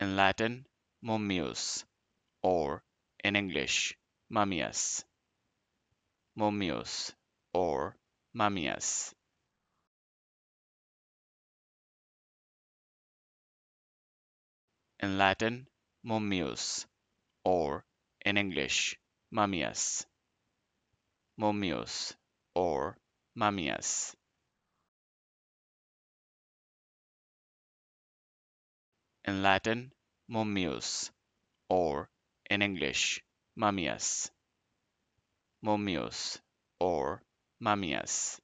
in Latin mummius, or in English mummius, mummius, or mummius. In Latin mummius, or in English mummius, mummius, or mummius. In Latin mummius, or in English mummius, mummius, or mummius.